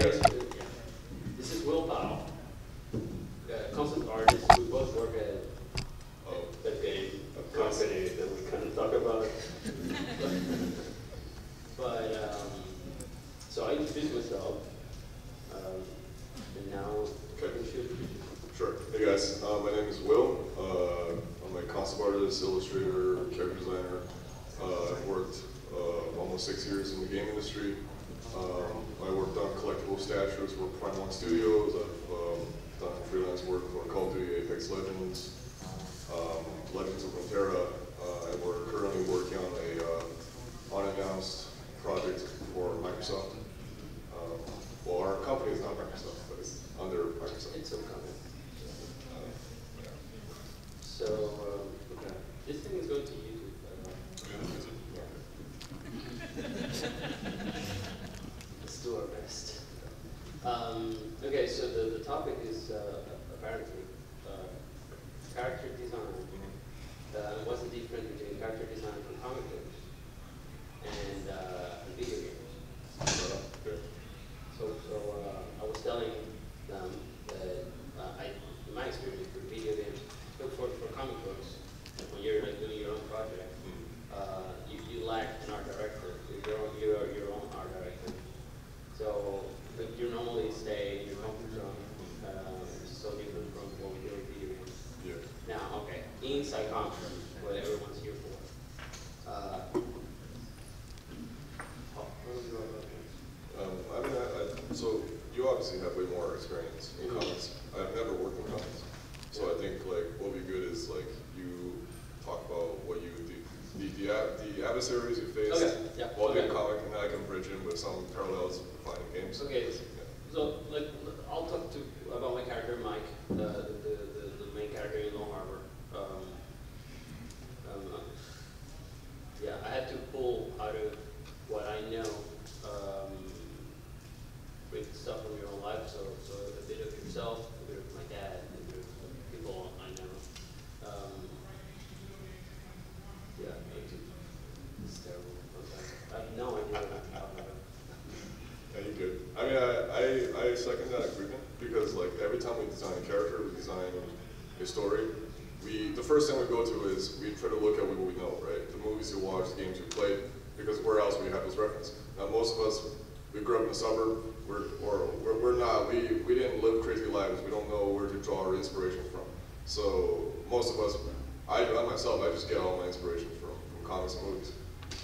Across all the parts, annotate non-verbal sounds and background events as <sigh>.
Guys. This is Will Bao, uh, concept artist. We both work at Oh, a game, a company that we kind of talk about. But, um, so I introduced myself, um, and now I Okay. Sure. Hey guys, uh, my name is Will. Uh, I'm a concept artist, illustrator, character designer. Uh, I've worked uh, almost six years in the game industry. Um, I worked on collectible statues for Prime One Studios. I've um, done freelance work for Call of Duty, Apex Legends, um, Legends of Runeterra. Uh, and we're currently working on a uh, unannounced project for Microsoft. Um, well, our company is not Microsoft, but it's under Microsoft. It's some comment. Uh, yeah. So, um, okay. This thing is going to YouTube, by the way. Yeah, is it? Let's do our best. Um, okay, so the, the topic is uh, apparently uh, character design. Uh, what's the difference between character design for comic books and, uh, and video games? So, so, so uh, I was telling them that uh, I, in my experience with video games, look for, for comic books, when you're like doing your own project, uh, you, you lack an art director. You're, you're your own art director. So but you normally stay in your comfort zone, uh, which is so different from what we do in video games. Yeah. Now, okay, inside comics, what everyone's here for. Uh, oh, what was your other thing? Um, I mean, I, I, so you obviously have way more experience in mm-hmm. comics. I've never worked in comics, so I think like what would be good is like you talk about what you the the the, the adversaries you faced Okay, yeah, while doing okay. comic, and then I can bridge in with some parallels finding games. Okay, Yeah. so like I'll talk to about my character Mike, the the, the, the main character in Long Harbor. Um, um, yeah, I had to pull out of what I know um, with stuff from your own life. So so a bit of yourself, a bit of my dad, a bit of people I know. Um, yeah, it's, it's terrible. Okay. I have no idea what I'm talking about. Yeah, you good. I mean, I, I, I second that agreement because like every time we design a character, we design a story. We the first thing we go to is we try to look at what we know, right? The movies you watch, the games you played, because where else you have those references? Now, most of us, we grew up in a suburb. We're or we're, we're not. We we didn't live crazy lives. We don't know where to draw our inspiration from. So most of us, I, I myself, I just get all my inspiration from, from comics and movies.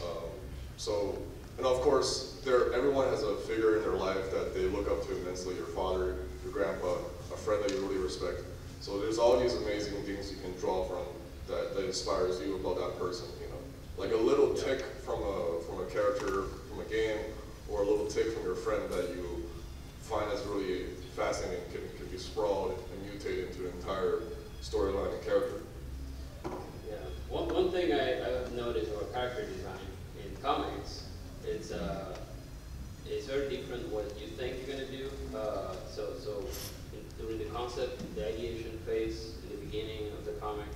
Um, so, and of course, there everyone has a figure in their life that they look up to immensely. Your father, your grandpa, a friend that you really respect. So there's all these amazing things you can draw from that, that inspires you about that person. You know, like a little tick from a from a character from a game, or a little tick from your friend that you find as really fascinating can, can be sprawled and mutate into an entire storyline and character. Yeah. One, one thing I, I've noticed about character design in comics, it's uh, it's very different what you think you're gonna do. Uh, so so during the concept, the ideation phase, in the beginning of the comic,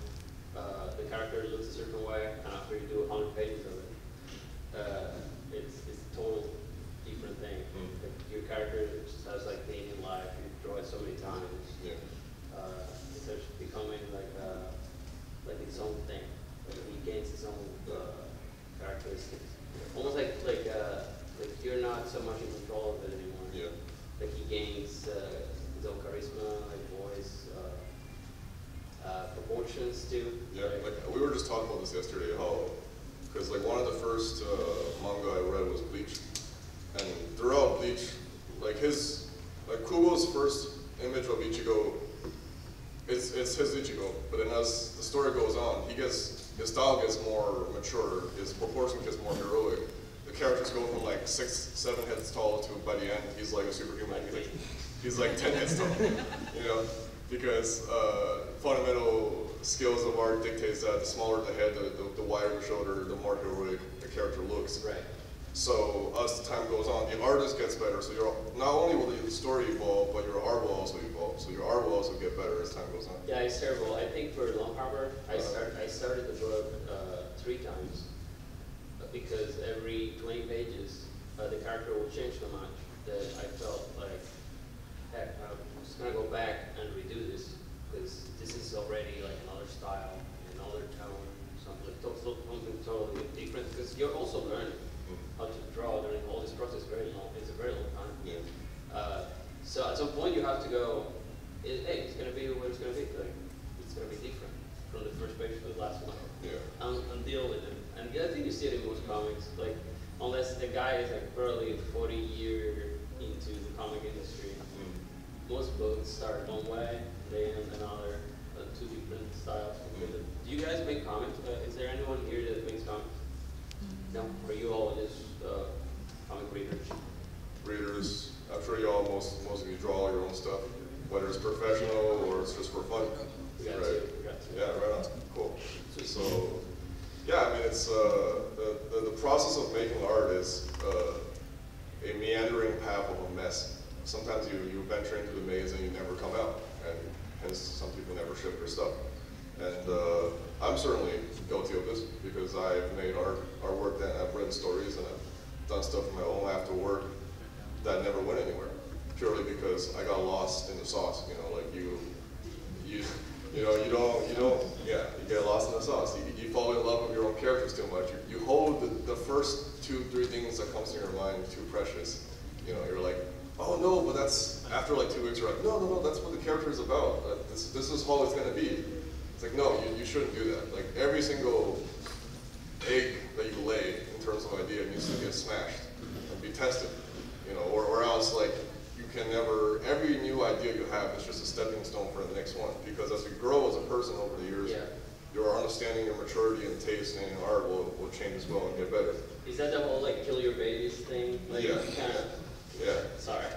uh, the character looks a certain way, and after you do 100 pages of it, uh, it's it's a total different thing. Mm. Like, your character just has like in life. You draw it so many times Yeah. uh, it starts becoming like uh, like its own thing. Like he gains his own uh, characteristics. Almost like like uh, like you're not so much in control of it anymore. Yeah. Like he gains uh, charisma, like voice, uh, uh, proportions too. Yeah, like we were just talking about this yesterday, how because like one of the first uh, manga I read was Bleach, and throughout Bleach, like his like Kubo's first image of Ichigo, it's it's his Ichigo, but then as the story goes on, he gets his style gets more mature, his proportion gets more heroic. The characters go from like six, seven heads tall to by the end, he's like a superhuman. He's like, he's like ten heads tall, you know, because uh, fundamental skills of art dictates that the smaller the head, the, the, the wider the shoulder, the more heroic the character looks. Right. So as the time goes on, the artist gets better. So your not only will the story evolve, but your art will also evolve. So your art will also get better as time goes on. Yeah, it's terrible. I think for Long Harbor, I start I started the book uh, three times uh, because every 20 pages uh, the character will change so much that I felt like gonna go back and redo this, because this is already like another style, another tone, something, like to- to- something totally different, because you're also learning how to draw during all this process very long, it's a very long time. Yeah. Uh, so at some point you have to go, hey, it's gonna be what it's gonna be, like, it's gonna be different from the first page to the last one. Yeah. And, and deal with it. And I think you see it in most comics, like, unless the guy is like barely forty year into the comic industry, Mm. most books start one way, they end another, uh, two different styles. Do you guys make comics? Uh, is there anyone here that makes comics? No? Or you all just, uh, comic readers? Readers, I'm sure y'all, most, most of you draw your own stuff, whether it's professional or it's just for fun. We got Right. two, we got two. Yeah, right on, cool. So, yeah, I mean, it's, uh, the, the, the process of making art is, uh, a meandering path of a mess. Sometimes you, you venture into the maze and you never come out, and hence some people never ship their stuff. And, uh, I'm certainly guilty of this, because I've made art, artwork that I've written stories and I've done stuff of my own after work that never went anywhere, purely because I got lost in the sauce, you know, like you, you, you know, you don't, you don't, yeah, you get lost in the sauce. You, you fall in love with your own characters too much. You, you hold the, the first two, three things that comes to your mind too precious. You know, you're like, oh no, but that's, after like two weeks, you're like, no, no, no, that's what the character is about. Uh, this, this is how it's gonna be. It's like, no, you, you shouldn't do that. Like every single egg that you lay in terms of idea needs to get smashed and be tested, you know, or, or else like you can never, every new idea you have is just a stepping stone for the next one. Because as you grow as a person over the years, Yeah. your understanding, your maturity and taste in art will, will change as well and get better. Is that the whole like kill your babies thing? Like Yeah. kind of. Yeah. Sorry. <laughs>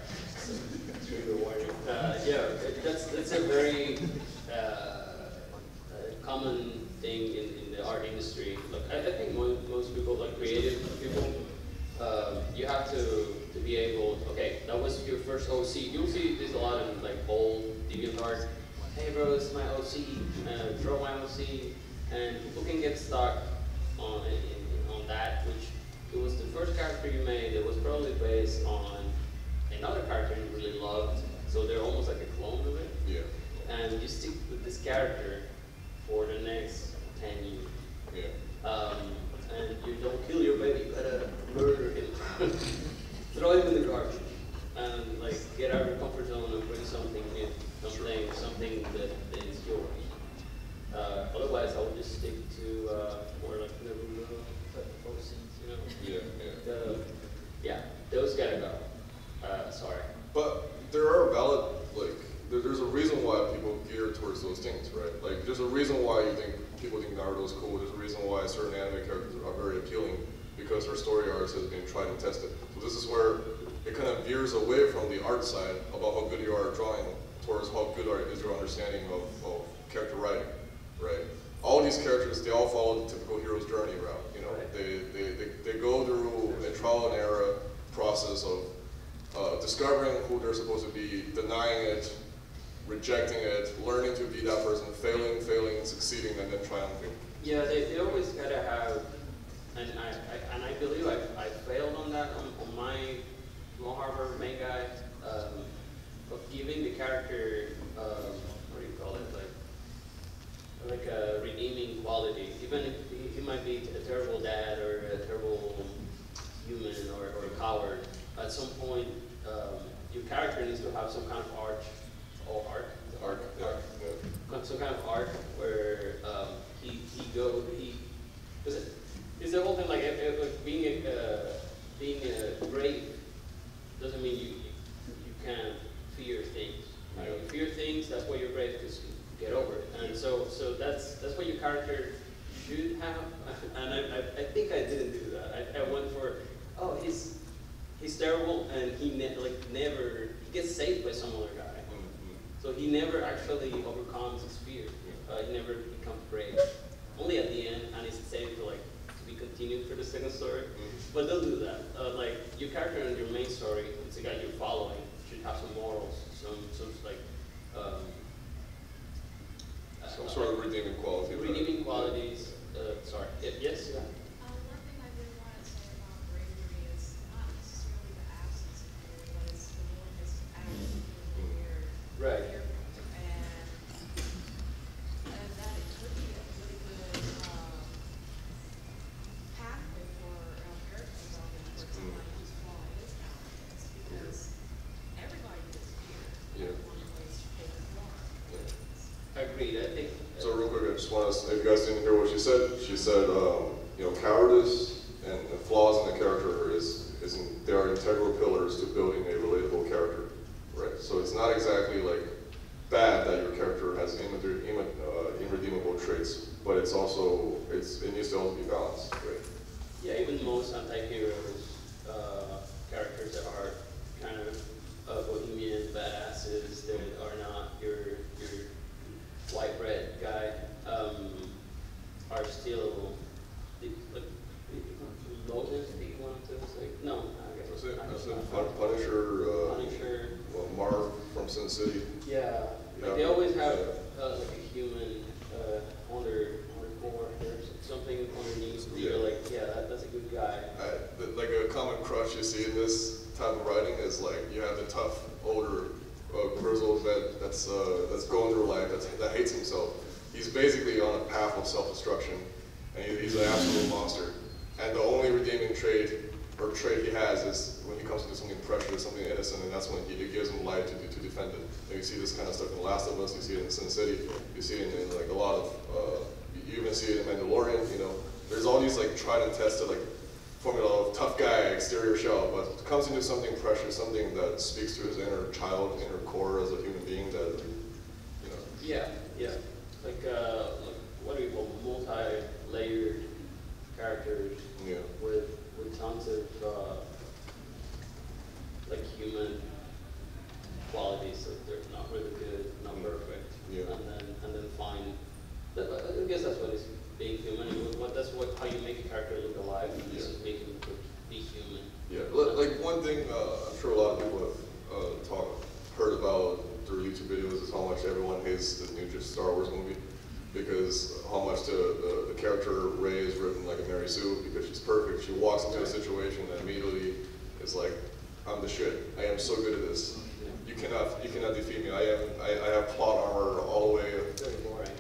Uh, yeah, it- that's that's a very uh, uh, common thing in, in the art industry. Like I, I think most, most people, like creative people, um, you have to to be able. Okay, that was your first OC. You'll see there's a lot in like old DeviantArt. Hey, bro, this is my OC. Uh, draw my OC, and people can get stuck on in, in, on that, which it was the first character you made that was probably based on another character you really loved. So they're almost like a clone of it Yeah. and you stick with this character for the next 10 years. Yeah. Um, and you don't kill your baby, you gotta murder him. <laughs> Throw him in the garbage. And like get out of your comfort zone and bring something new, something, something that, that is yours. Uh, otherwise, I would just stick to uh, more like Naruto type of postings, you know. Yeah. Yeah. The, yeah, those gotta go. Uh, sorry. But there are valid, like, there, there's a reason why people gear towards those things, right? Like, there's a reason why you think people think Naruto is cool. There's a reason why certain anime characters are very appealing because their story arcs has been tried and tested. So this is where it kind of veers away from the art side about how good you are at drawing towards how good are, is your understanding of, of character writing, right? All these characters, they all follow the typical hero's journey route. You know, Right. they, they, they, they go through a trial and error process of uh, discovering who they're supposed to be, denying it, rejecting it, learning to be that person, failing, failing, succeeding, and then triumphing. Yeah, they, they always gotta have, and I, I and I believe I, I failed on that on, on my Long Harbor main guy, um, of giving the character, um, what do you call it, like, like a redeeming quality. Even if he, he might be a terrible dad or a terrible human or, or a coward, at some point, um, your character needs to have some kind of arch, or arc, Arc, arc, some kind of arc where um, he he go he is it is the whole thing like, if, like being a uh, being brave doesn't mean you you, can't fear things. You, know, you fear things. That's why you're brave because you get over it. And so so that's that's what your character should have. And I, I, I think I didn't do that. I, I went for oh he's he's terrible and he ne- like never he gets saved by some other guy. Mhm. So he never actually overcomes his fear. Uh, he never becomes brave. Only at the end, and it's saved to like to be continued for the second story. Mhm. But don't do that. Uh, like your character in your main story, it's the guy you're following, should have some morals, some some like um, uh, Some sort of redeeming quality. right? redeeming qualities. Uh, sorry. Yes. Yeah. Um, one thing I did want to say about bravery is not necessarily the absence of fear, but it's the willingness to act even when you're Right. If you guys didn't hear what she said, she said, um, you know, cowardice and and flaws in the character is, is, in- they are integral pillars to building a relatable character, right? So it's not exactly like bad that your character has irrede- irre- uh, irredeemable traits, but it's also, it's, it needs to also be balanced, right? Yeah, even most anti-heroes, uh, characters that are kind of uh, bohemian badasses that are not your your white bread guy, um, are still the- like Logan. He wanted to say no. I guess That's it, I that's guess it. not. Pun- Punisher, uh, Punisher. well, Marv from Sin City. Yeah, Yeah. like they always have uh, like a human uh, under undercore or something underneath. where You're Yeah. like, yeah, that, that's a good guy. I, the- like a common crush you see in this type of writing is like you have the tough, older, uh, grizzled vet that's uh, that's going through life that's, that hates himself. He's basically on a path of self-destruction, and he, he's an absolute monster. And the only redeeming trait or trait he has is when he comes into something precious, something innocent, and that's when he, gives him life to, to defend it. And you see this kind of stuff in The Last of Us. You see it in Sin City. You see it in, like a lot of. Uh, you even see it in Mandalorian. You know, there's all these like tried and tested like formula of tough guy, exterior shell, but comes into something precious, something that speaks to his inner child, inner core as a human being you know, Yeah, yeah. Like, uh, like what do you call multi-layered characters yeah, with with tons of uh, like human qualities that they're not really good, not Mm. perfect, Yeah. and then and then find. that- I guess that's what is being human. and What that's what how you make a character look alive. and This Yeah. is making him look, be human. yeah. Li- Like one thing, uh, I'm sure a lot of people have uh, talked, heard about through YouTube videos is how much the new just Star Wars movie because how much the, the, character Rey is written like a Mary Sue because she's perfect. She walks into a situation and immediately is like, I'm the shit. I am so good at this. You cannot, you cannot defeat me. I am, I, I have plot armor all the way.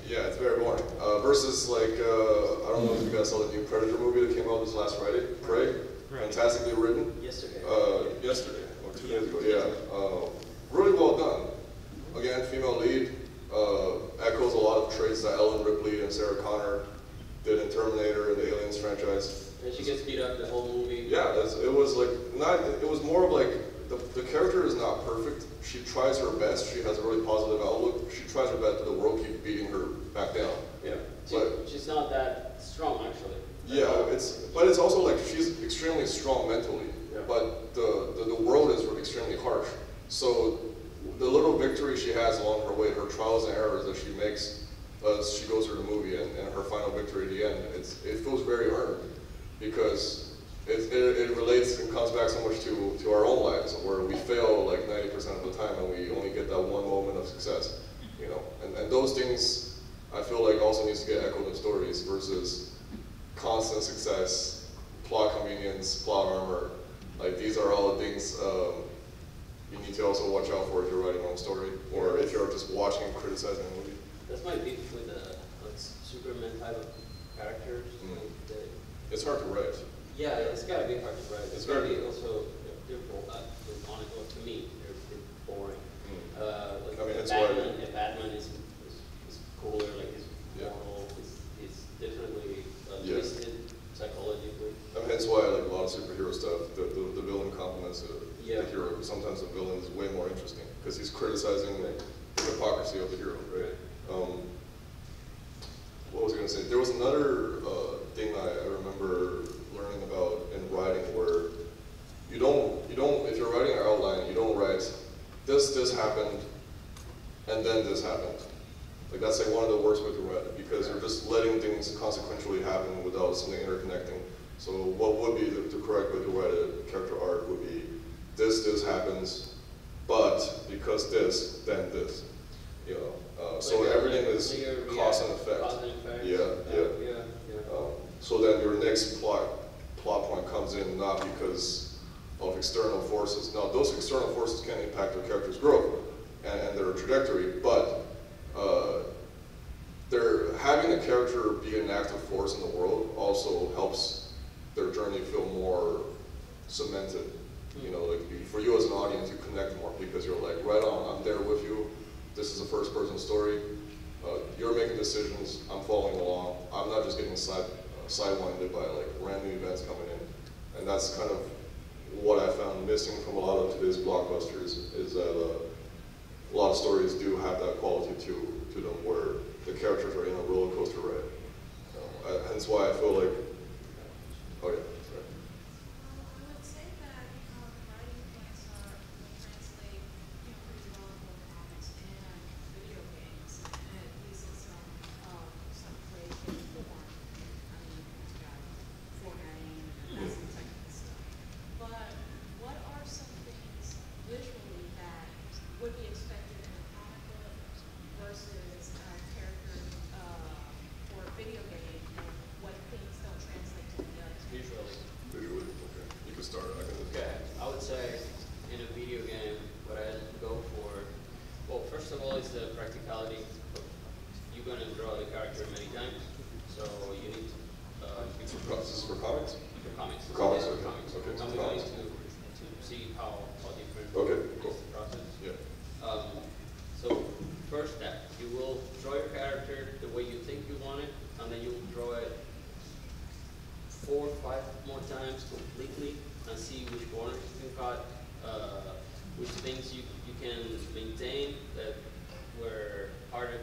Yeah, it's very boring. Uh, versus like, uh, I don't know if you guys saw the new Predator movie that came out this last Friday. Prey, fantastically written. Yesterday. Uh, yesterday or two days ago. Yeah, uh, really well done. Again, female lead uh, echoes a lot of traits that Ellen Ripley and Sarah Connor did in Terminator and she gets beat up the whole movie. Yeah, it was like not. It was more of like the, the character is not perfect. She tries her best. She has a really positive outlook. She tries her best, but the world keeps beating her back down. Yeah. She, But- she's not that strong actually. Yeah, it's but it's also like she's extremely strong mentally, Yeah. but the, the the world is extremely harsh. So the little victory she has along her way, her trials and errors that she makes as she goes through the movie, and, and her final victory at the end, it's it feels very earned because it, it, it relates and comes back so much to, to our own lives where we fail like 90% of the time and we only get that one moment of success, you know. And, and those things I feel like also needs to get echoed in stories versus constant success, plot convenience, plot armor. Like these are all the things um, you need to also watch out for if you're writing your own story or if you're just watching and criticizing That's my beef with the like Superman type of characters. Mm. Like the, It's hard to write. yeah, it's gotta be hard to write. It's It's gotta very- be also they're bo- uh, they're on well, to me they're, they're boring. Mm. Uh, like I mean, that's why- Batman, if Batman is, is, is cooler, like he's Yeah. moral, he's, he's differently uh, Yeah. twisted psychologically. I mean, that's why I like a lot of superhero stuff. The, the, the villain compliments the, Yeah. the hero. Sometimes the villain is way more interesting because he's criticizing Right. the hypocrisy of the hero, right? Um, what was I going to say? There was another uh, thing I, I remember learning about in writing where you don't, you don't, if you're writing an outline, you don't write, this, this happened, and then this happened. Like that's like one of the worst ways to write because you're just letting things consequentially happen without something interconnecting. So what would be the, the correct way to write a character arc would be this, this happens, but because this, then this. You know, uh, so Like everything is cause and effect. Yeah, yeah. Yeah, yeah. Um, so then your next plot plot point comes in not because of external forces. Now those external forces can impact your character's growth and, and their trajectory, but uh, they're having a character be an active force in the world also helps their journey feel more cemented. You know, like for you as an audience, you connect more because you're like, right on, I'm there with you. This is a first-person story, uh, you're making decisions, I'm following along. I'm not just getting side, uh, sidewinded by like random events coming in. And that's kind of what I found missing from a lot of today's blockbusters is that uh, a lot of stories do have that quality to, to them where the characters are in a roller coaster ride. Uh, I- hence why I feel like, oh yeah, sorry. Um, I would say that, um, writing points are, will translate, you know, pretty well in both comics and video games, and at least in some, um, some creative form. I mean, you've got formatting and that some technical stuff. But what are some things visually that would be expected in a comic book versus a character, uh, for a video game, and what things don't translate to the other? Visually. Visually, okay. You can start, I can. Okay, I would say in a video game, what I go for, well, first of all, is the practicality. of You're gonna draw the character many times, so you need to, uh, be Co- This is for comics? for comics. For comics, Yeah, okay, comics. okay, I'm so going comics. to, to see how, how different Okay, is cool. the process. Yeah. Um, so, first step, you will draw your character the way you think you want it, and then you'll draw it four, or five more times completely, and see which corners you can cut, uh, which things you, you can maintain that were part of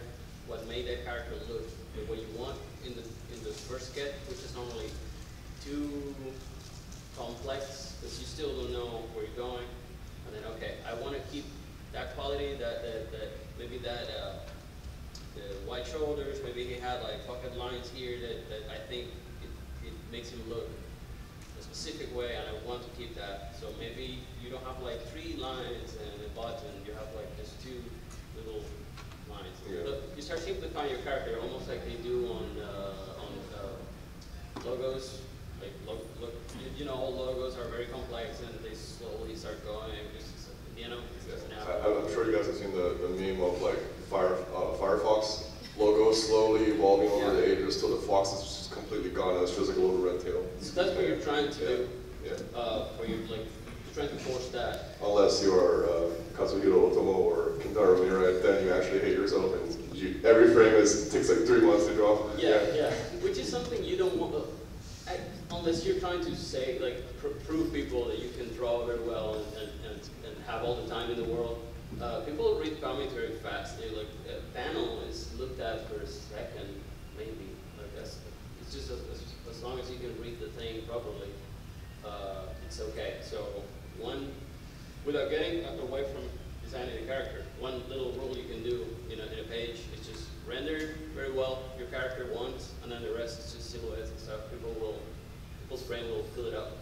what made that character look the way you want in the, in the first sketch, which is normally too complex, because you still don't know where you're going. And then, okay, I want to keep that quality, that, that, that, maybe that, uh, the wide shoulders, maybe he had like pocket lines here that, that I think it, it makes him look a specific way, and I want to keep that. So maybe you don't have like three lines and a button, you have like just two little lines. Yeah. But you start simplifying your character, almost like they do on, uh, on, uh, logos, like, lo- look, you, you know, all logos are very complex and they slowly start going, it's, you know, it's just an I, I'm sure you guys have seen the, the meme of like Fire, uh, Firefox logo slowly evolving over the ages till the fox is just completely gone and it's just like a little red tail. So that's what you're trying to do, Yeah, yeah. uh, for your, like, you're trying to force that. Unless you are uh, Katsuhiro Otomo or Kentaro Miura, then you actually hate yourself and you, every frame is takes like three months to draw. Yeah, yeah, which is something you don't want, I, unless you're trying to say, like, pr- prove people that you can draw very well and, and have all the time in the world. Uh, people read comics very fast. They like a panel is looked at for a second, maybe. Like that's, it's just as, as, long as you can read the thing properly, uh, it's okay. So one, without getting away from designing the character, one little rule you can do in a, in a page is just render very well your character once, and then the rest is just silhouettes and stuff. People will, people's brain will fill it up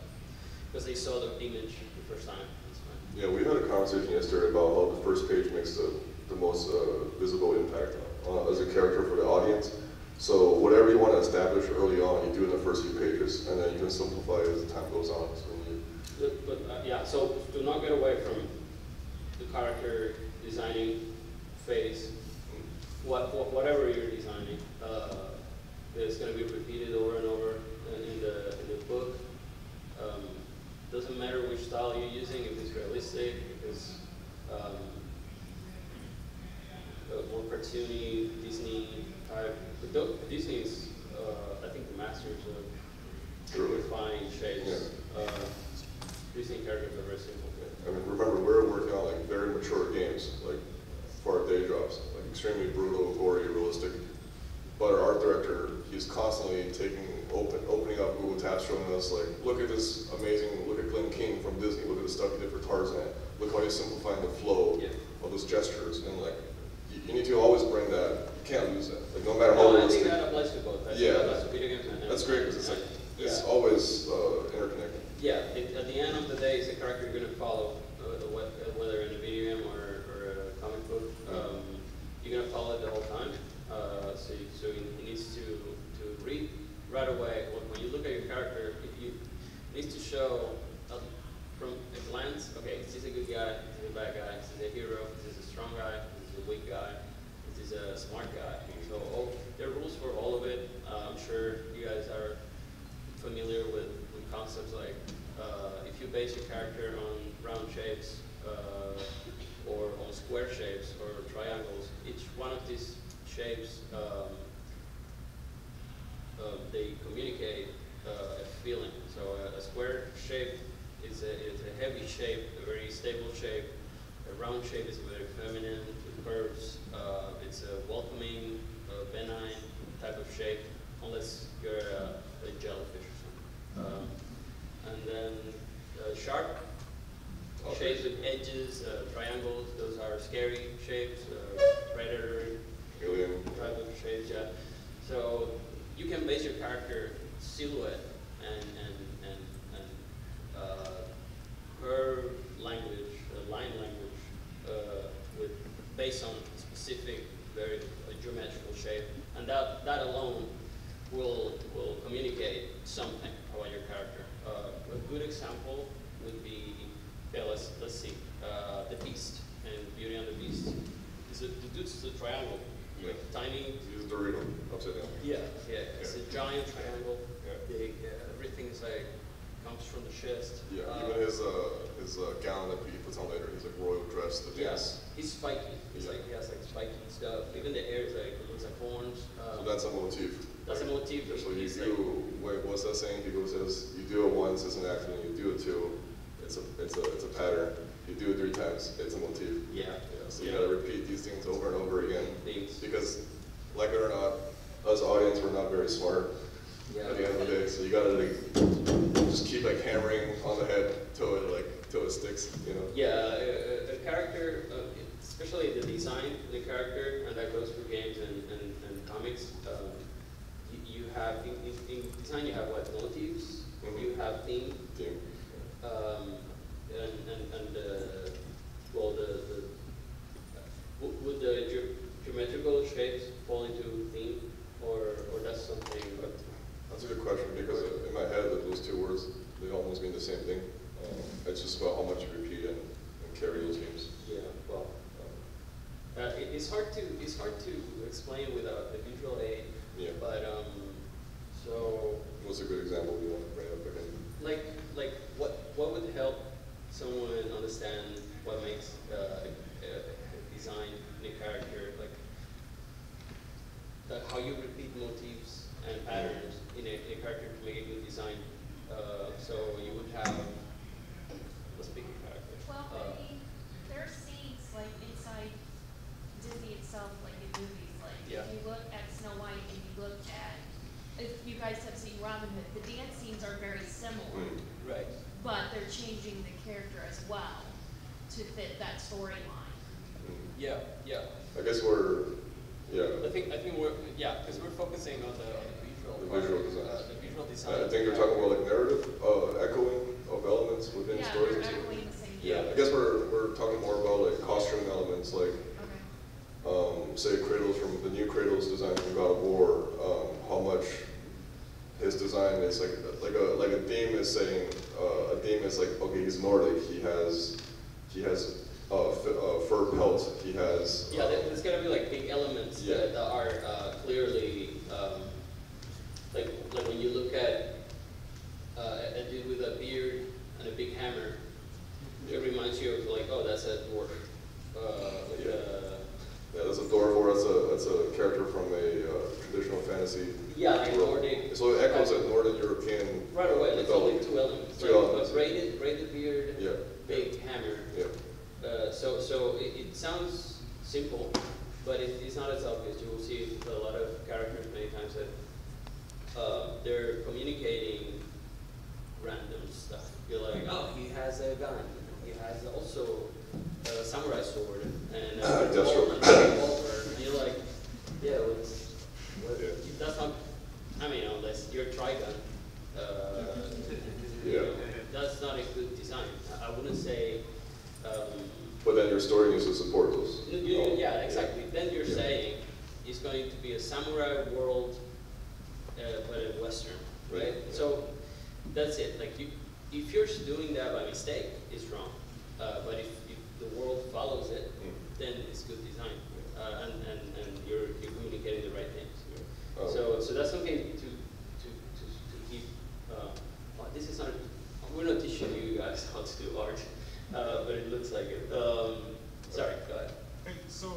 because they saw the image the first time. Yeah, we had a conversation yesterday about how the first page makes the, the most uh, visible impact uh, as a character for the audience. So whatever you want to establish early on, you do in the first few pages, and then you can simplify as the time goes on. So you, But, but uh, yeah, so do not get away from the character designing phase. What, what whatever you're designing, uh, going to be repeated over and over in in the in the book. Um, doesn't matter which style you're using, if it's realistic, if it's um, uh, more cartoony, Disney type. But Disney is, uh, I think, the masters of simplifying shapes. Yeah. Uh, Disney characters are very simple. I mean, remember, we're working on like very mature games, like for our day jobs, like extremely brutal, gory, realistic. But our art director, he's constantly taking, open, opening up Google Tabs, showing us like, look at this amazing, look Glen Keane from Disney, look at the stuff he did for Tarzan, look how he's simplifying the flow Yeah. of those gestures, and like, you, you need to always bring that, you can't lose that, like no matter how No, I think realistic. that applies to both. Think Yeah. that applies to video games and. That's great, because it's like, it's Yeah. always uh, interconnected. Yeah, it, at the end of the day, it's a character you're gonna follow, uh, the, wh- uh, whether in a video game or, or a comic book. Um, you're gonna follow it the whole time. Uh, so, you, so he he needs to, to read right away. When, when you look at your character, if you it needs to show uh, from a glance. Okay, is this a good guy? Is this a bad guy? Is this a hero? Is this a strong guy? Is this a weak guy? Is this a smart guy? So all, there are rules for all of it. Uh, I'm sure you guys are familiar with, with concepts like uh, if you base your character on round shapes uh, or on square shapes um, uh, they communicate uh, a feeling. So a, a square shape is a, is a heavy shape, a very stable shape. A round shape is very character silhouette and, and, and, and uh, her language, uh, line language, uh, with, based on specific, very uh, geometrical shape. And that, that alone will, will communicate something about your character. Uh, a good example would be, yeah, let's, let's see, uh, The Beast and Beauty and the Beast. Is it, the dude's a triangle, Yeah. tiny, Use Dorito upside down. yeah, yeah, it's a giant triangle, Yeah. big, uh, everything is like, comes from the chest. Yeah, Uh, even his uh, his uh, gown that he puts on later, he's like royal dress, the Yeah, dance. he's spiky, it's Yeah. like, he has like spiky stuff, even the hair is like, it looks like horns. So um, that's a motif. That's a motif. Yeah, so you He's do, wait, what's that saying? He goes, says, you do it once, it's an action, you do it two, it's a, it's a, it's a pattern. You do it three times, it's a motif. Yeah. Yeah, so you gotta repeat these things over and over again. Things. Because, like it or not, us audience, we're not very smart Yeah. at the end of the day, so you gotta like, just keep like hammering on the head till it like, till it sticks, you know? Yeah, a, a, a character, uh, especially the design the character, and that goes for games and, and, and comics. Um, you, you have in, in, in design you have what motifs, Mhm. you have theme, Team. um, and and and uh, well the the would, would the ge- geometrical shapes fall into theme, or or that's something? That's a good question, because in my head, that those two words, they almost mean the same thing. Um, It's just about how much you repeat and, and carry those themes. Yeah, well. Um, Uh, it, it's hard to explain without uh, the visual aid. Yeah. But um, so What's a good example you want to bring up again? like like what what would help someone understand what makes uh, a, a design in a character like uh, how you repeat motifs and patterns in a, in a character to make a good design. Uh, so you would have let's pick a character. Well, Uh, I mean, there are scenes like inside Disney itself, like in movies, like Yeah. if you look at Snow White and you look at, if you guys have seen Robin Hood, the dance scenes are very similar, Mm. right. but they're changing the character as well to fit that storyline. Mm. Yeah, yeah. I guess we're, yeah, I think I think we're yeah because we're focusing on the, on the visual The part, visual design. uh, the visual design. I think you're talking more like narrative, uh, echoing of elements within Yeah, stories. they're or something. echoing the same thing. Yeah, I guess we're, we're talking more about like costume elements, like, Okay. um, say Kratos from, the new Kratos design from God of War, um, how much his design is like, like a, like a theme is saying, uh, a theme is like, okay, he's Nordic, he has, he has, uh, f- uh, fur pelt, he has. Yeah, uh, there- there's gotta be like big elements Yeah. that, that are uh, clearly um, like like when you look at uh, a a dude with a beard and a big hammer, it reminds you of like oh that's a dwarf. Uh, like Yeah. uh, Yeah, that's a dwarf, or that's a, that's a character from a, uh, traditional fantasy. Yeah, like. Nordic. So it echoes a Northern European. right away. Like only two elements. Two like, elements. Braided braided beard, Yeah. big hammer. Yeah. Uh, so, so it, it sounds simple, but it, it's not as obvious. You will see a lot of characters many times that uh, they're communicating random stuff. You're like, oh, he has a gun. He has also a samurai sword and a <coughs> Deathstroke. <coughs> revolver. and a revolver. And you're like, yeah, what's, what, Yeah. that's not. I mean, unless you're Trigun, uh, you Yeah. know, that's not a good design. I, I wouldn't say. Um, But then your story needs to support those. you- you- Oh, yeah, exactly. Then you're Yeah. saying it's going to be a samurai world, uh, but a western, right? Right, yeah. So that's it. Like you, if you're doing that by mistake, it's wrong. Uh, but if, if the world follows it, Mm. then it's good design, uh, and, and, and you're, you're communicating the right things. Oh. So so that's something to to to, to keep. Uh, this is not. We're not teaching you guys <laughs> how to do art, uh, but it looks like it. Um, sorry, go ahead. Hey, so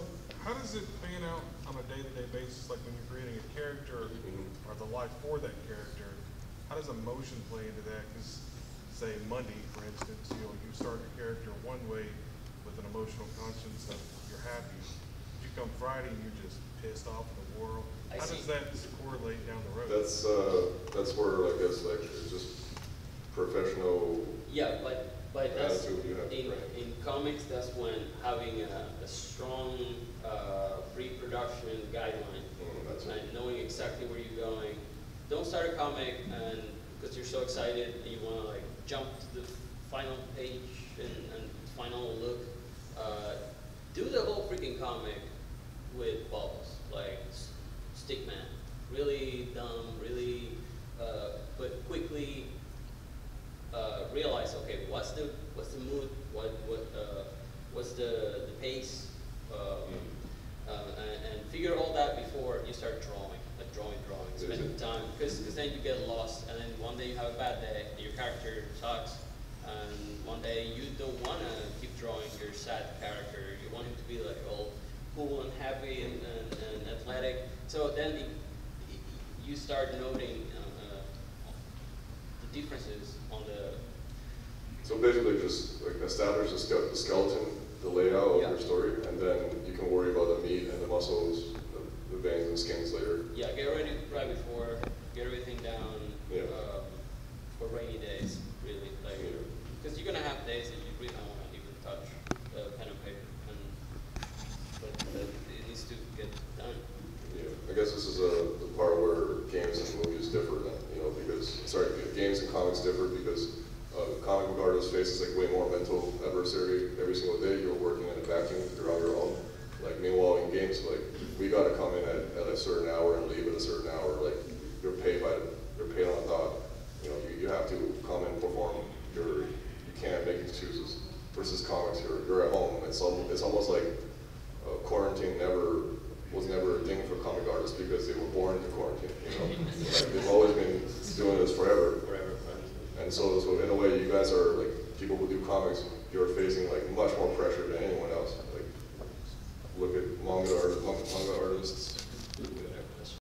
how does it pan out on a day-to-day basis, like when you're creating a character Mhm. or the life for that character, how does emotion play into that? Because say Monday, for instance, you know, you start your character one way with an emotional conscience of you're happy. You come Friday and you're just pissed off at the world. I How see. does that correlate down the road? That's, uh, that's where, I guess, like, it's just professional, Yeah, but, but that's, Attitude you have to in, in comics, that's when having a, a strong, uh, pre-production guideline, mm, that's it. and knowing exactly where you're going. Don't start a comic and, because you're so excited, and you wanna like jump to the final page and, and final look. Uh, do the whole freaking comic with balls, like Stickman. Really dumb, really, uh, but quickly, uh, realize, okay, what's the, what's the mood, what, what, uh, what's the, the pace, um, uh, and, and figure all that before you start drawing, like drawing, drawing, spending time, because, then you get lost, and then one day you have a bad day, and your character sucks, and one day you don't wanna keep drawing your sad character, you want him to be like all cool and happy and, and, and athletic, so then it, it, you start noting, uh, uh, the differences on the, So basically, just like establish the ske- the skeleton, the layout of Yeah. your story, and then you can worry about the meat and the muscles, the, the veins and skins later. yeah, get ready right before, get everything down, Yeah. um, for rainy days, really, like, Yeah. because you're gonna have days that you really don't wanna even touch, uh, pen and paper, and, but, but it needs to get done. Yeah, I guess this is a, the part where games and movies differ then, you know, because, sorry, games and comics differ because, uh, comic book artist faces like way more mental adversary every single day, you're working in a vacuum, you're on your own. Like meanwhile in like, we gotta come in at, at a certain hour and leave at a certain hour, like, you're paid by, manga, art, manga artists.